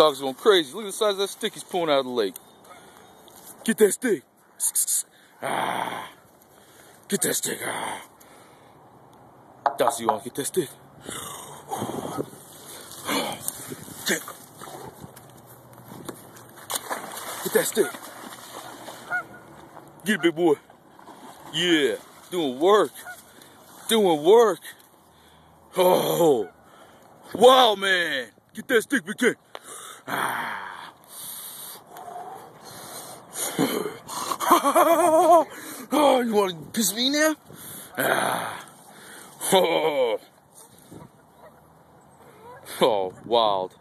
Dog's going crazy. Look at the size of that stick he's pulling out of the lake. Get that stick. Ah. Get that stick. Ah. You want to get that stick? Get that stick. Get it, big boy. Yeah, doing work. Doing work. Oh, wow, man. Get that stick, big kid. Oh, you want to piss me now? Ah. Oh. Oh, wild.